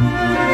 Música